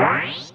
Nice.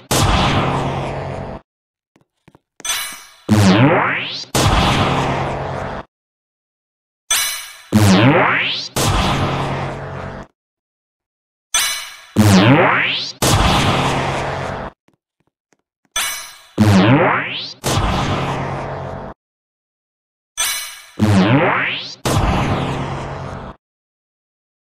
Nice.